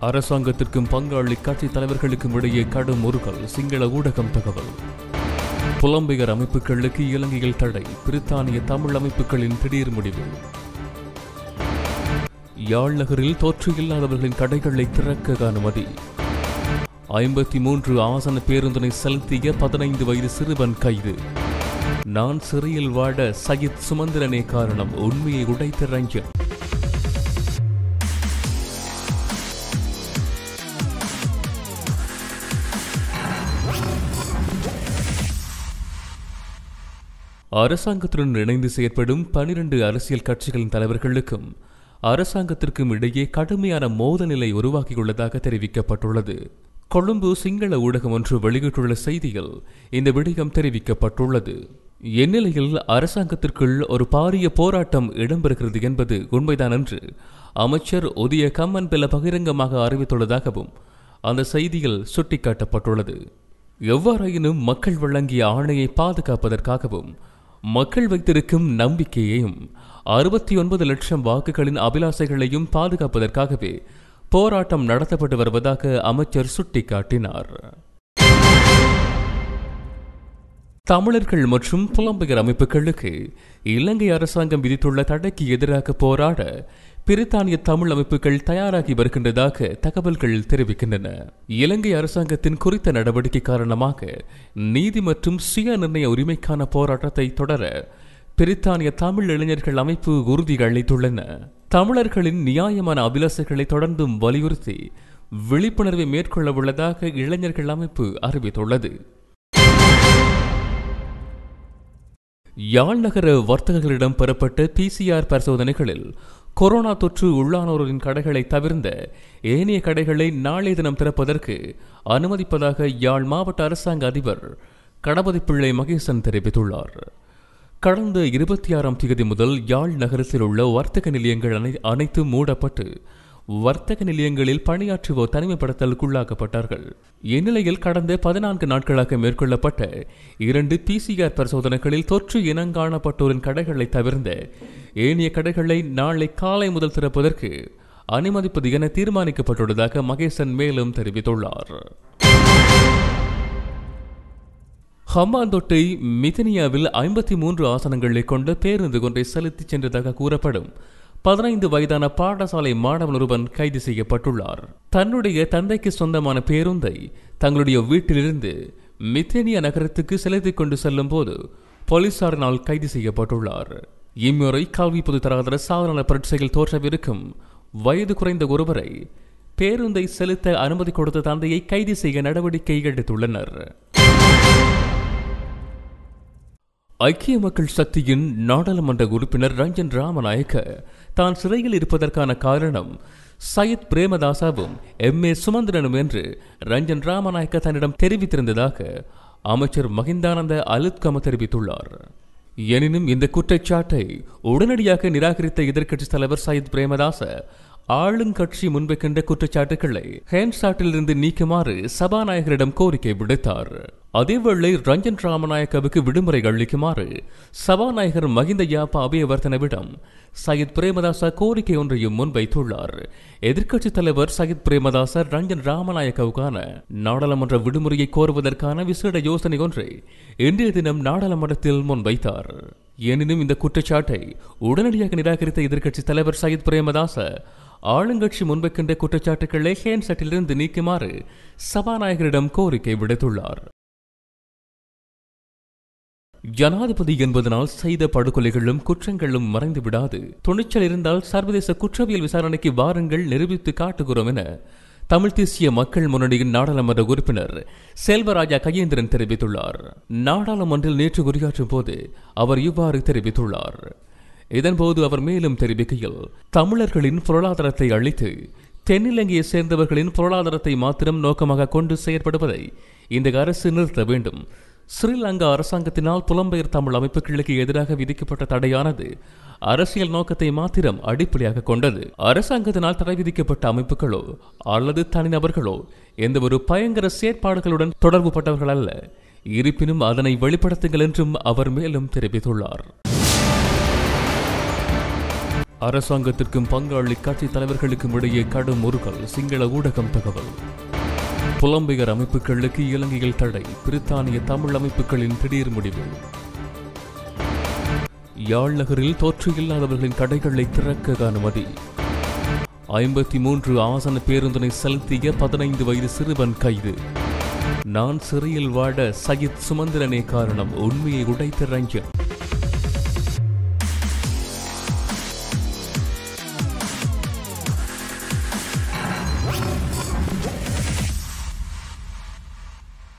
அரசாங்கத்திற்கும் பங்காளி கட்சி தலைவர்களுக்கும் இடையே கடும் முறுகல் சிங்கள ஊடகம் தகவல். புலம்பெயர் அமைப்புகளுக்கு இலங்கையில் தடை பிரித்தானிய தமிழ் அமைப்புகளின் திடீர் முடிவு. யாழ் நகரில் தொற்று இல்லாதவர்களின் கடைகளை திறக்க அனுமதி. ஐம்பத்தி மூன்று ஆசன பேருந்தினை செலுத்திய பதினைந்து வயது சிறுவன் கைது. நான் சிறையில் வாழ சயித் சுமந்திரனே காரணம் உண்மையை உடைத்த ரஞ்சன். அரசாங்கத்துடன் இணைந்து செயற்படும் பனிரெண்டு அரசியல் கட்சிகளின் தலைவர்களுக்கும் அரசாங்கத்திற்கும் இடையே கடுமையான மோதல் நிலை உருவாகியுள்ளதாக தெரிவிக்கப்பட்டுள்ளது. கொழும்பு சிங்கள ஊடகம் ஒன்று வெளியிட்டுள்ள செய்தியில் இந்த விடயம் தெரிவிக்கப்பட்டுள்ளது. இந்நிலையில் அரசாங்கத்திற்குள் ஒரு பாரிய போராட்டம் இடம்பெறுகிறது என்பது உண்மைதான் என்று அமைச்சர் உதய கம்மன் பில பகிரங்கமாக அறிவித்துள்ளதாகவும் அந்த செய்தியில் சுட்டிக்காட்டப்பட்டுள்ளது. எவ்வாறாயினும் மக்கள் வழங்கிய ஆணையை பாதுகாப்பதற்காகவும் மக்கள் வைத்திருக்கும் நம்பிக்கையையும் அறுபத்தி ஒன்பது லட்சம் வாக்குகளின் அபிலாசைகளையும் பாதுகாப்பதற்காகவே போராட்டம் நடத்தப்பட்டு வருவதாக அமைச்சர் சுட்டிக்காட்டினார். தமிழர்கள் மற்றும் புலம்பெயர் அமைப்புகளுக்கு இலங்கை அரசாங்கம் விதித்துள்ள தடைக்கு எதிராக போராட பிரித்தானிய தமிழ் அமைப்புகள் தயாராகி வருகின்றதாக தகவல்கள் தெரிவிக்கின்றன. இலங்கை அரசாங்கத்தின் குறித்த நடவடிக்கை காரணமாக நீதி மற்றும் சுய நிர்ணய உரிமைக்கான போராட்டத்தை தொடர பிரித்தானிய தமிழ் இளைஞர்கள் அமைப்பு உறுதி அளித்துள்ளன. தமிழர்களின் நியாயமான அபிலாசைகளை தொடர்ந்தும் வலியுறுத்தி விழிப்புணர்வை மேற்கொள்ள உள்ளதாக இளைஞர்கள் அமைப்பு அறிவித்துள்ளது. யாழ் நகர வர்த்தகர்களிடம் பெறப்பட்ட பிசிஆர் பரிசோதனைகளில் கொரோனா தொற்று உள்ளானோரின் கடைகளை தவிர்ந்த ஏனைய கடைகளை நாளை தினம் திறப்பதற்கு அனுமதிப்பதாக யாழ் மாவட்ட அரசாங்க அதிபர் கணபதி பிள்ளை மகேசன் தெரிவித்துள்ளார். கடந்த இருபத்தி ஆறாம் தேதி முதல் யாழ் நகரத்தில் உள்ள வர்த்தக நிலையங்கள் அனை அனைத்தும் மூடப்பட்டு வர்த்தக நிலையங்களில் பணியாற்றுவோர் தனிமைப்படுத்தலுக்குள்ளாக்கப்பட்டார்கள். இந்நிலையில் கடந்த பதினான்கு நாட்களாக மேற்கொள்ளப்பட்ட இரண்டு பிசிஆர் பரிசோதனைகளில் தொற்று இனங்காணப்பட்டோரின் கடைகளை தவிர்ந்த ஏனைய கடைகளை நாளை காலை முதல் திறப்பதற்கு அனுமதிப்பது என தீர்மானிக்கப்பட்டுள்ளதாக மகேசன் மேலும் தெரிவித்துள்ளார். ஹம்பாந்தோட்டை மிதனியாவில் ஐம்பத்தி மூன்று ஆசனங்களை கொண்ட பேருந்து ஒன்றை செலுத்திச் சென்றதாக கூறப்படும் பதினைந்து வயதான பாடசாலை மாணவன் ஒருவன் கைது செய்யப்பட்டுள்ளார். தன்னுடைய தந்தைக்கு சொந்தமான பேருந்தை தங்களுடைய வீட்டிலிருந்து மித்தேனியா நகரத்துக்கு செலுத்திக் கொண்டு செல்லும் போது போலீசாரினால் கைது செய்யப்பட்டுள்ளார். இம்முறை கல்வி பொதுத்தராதர சாதாரண பரீட்சையில் தோற்றவிருக்கும் வயது குறைந்த ஒருவரை பேருந்தை செலுத்த அனுமதி கொடுத்த தந்தையை கைது செய்ய நடவடிக்கை எடுத்துள்ளனர். ஐக்கிய மக்கள் சக்தியின் நாடாளுமன்ற உறுப்பினர் ரஞ்சன் ராமநாயக்க தான் சிறையில் இருப்பதற்கான காரணம் சையத் பிரேமதாசாவும் எம் ஏ சுமந்திரனும் என்று ரஞ்சன் ராமநாயக்க தன்னிடம் தெரிவித்திருந்ததாக அமைச்சர் மகிந்தானந்த அலுத்கம தெரிவித்துள்ளார். எனினும் இந்த குற்றச்சாட்டை உடனடியாக நிராகரித்த எதிர்க்கட்சித் தலைவர் சையத் பிரேமதாச ஆளுங்கட்சி முன்வைக்கின்ற குற்றச்சாட்டுகளை ஹேண்ட்சாட்டிலிருந்து நீக்குமாறு சபாநாயகரிடம் கோரிக்கை விடுத்தார். அதேவேளை ரஞ்சன் ராமநாயக்கவுக்கு விடுமுறை அளிக்குமாறு சபாநாயகர் மகிந்த யாப்பா அபயவர்த்தனவிடம் சயித் பிரேமதாசா கோரிக்கை ஒன்றையும் முன்வைத்துள்ளார். எதிர்க்கட்சித் தலைவர் சயித் பிரேமதாசா ரஞ்சன் ராமநாயக்கவுக்கான நாடாளுமன்ற விடுமுறையை கோருவதற்கான விசேட யோசனை ஒன்றை இன்றைய தினம் நாடாளுமன்றத்தில் முன்வைத்தார். எனினும் இந்த குற்றச்சாட்டை உடனடியாக நிராகரித்த எதிர்க்கட்சித் தலைவர் சயித் பிரேமதாச ஆளுங்கட்சி முன்வைக்கின்ற குற்றச்சாட்டுகளை ஹேண்ட்சட்டிலிருந்து நீக்குமாறு சபாநாயகரிடம் கோரிக்கை விடுத்துள்ளார். ஜனாதிபதி என்பதனால் செய்த படுகொலைகளும் குற்றங்களும் மறைந்து விடாது துணிச்சல் இருந்தால் சர்வதேச குற்றவியல் விசாரணைக்கு வாருங்கள் நிரூபித்து காட்டுகிறோம் என தமிழ் தேசிய மக்கள் முன்னணியின் நாடாளுமன்ற உறுப்பினர் செல்வராஜா கையேந்திரன் தெரிவித்துள்ளார். நாடாளுமன்றில் நேற்று உரையாற்றும் போது அவர் இவ்வாறு தெரிவித்துள்ளார். இதன்போது அவர் மேலும் தெரிவிக்கையில் தமிழர்களின் பொருளாதாரத்தை அழித்து தென்னிலங்கையை சேர்ந்தவர்களின் பொருளாதாரத்தை மாத்திரம் நோக்கமாக கொண்டு செயற்படுவதை இந்த அரசு நிறுத்த வேண்டும். ஸ்ரீலங்கா அரசாங்கத்தினால் புலம்பெயர் தமிழ் அமைப்புகளுக்கு எதிராக விதிக்கப்பட்ட தடையானது அரசியல் நோக்கத்தை மாத்திரம் அடிப்படையாக கொண்டது. அரசாங்கத்தினால் தடை விதிக்கப்பட்ட அமைப்புகளோ அல்லது தனிநபர்களோ எந்த ஒரு பயங்கர செயற்பாடுகளுடன் தொடர்பு பட்டவர்கள் அல்ல. இருப்பினும் அதனை வெளிப்படுத்துங்கள் என்றும் அவர் மேலும் தெரிவித்துள்ளார். அரசாங்கத்திற்கும் பங்காளி கட்சி தலைவர்களுக்கும் இடையே கடும் முறுகல் சிங்கள ஊடகம் தகவல். புலம்பெயர் அமைப்புகளுக்கு இலங்கையில் தடை. பிரித்தானிய தமிழ் அமைப்புகளின் திடீர் முடிவு. யாழ் நகரில் தொற்று இல்லாதவர்களின் கடைகளை திறக்க அனுமதி. ஐம்பத்தி மூன்று ஆசன பேருந்தினை செலுத்திய பதினைந்து வயது சிறுவன் கைது. நான் சிறையில் வாட சயித் சுமந்திரனே காரணம். உண்மையை உடைத்த ரஞ்சன்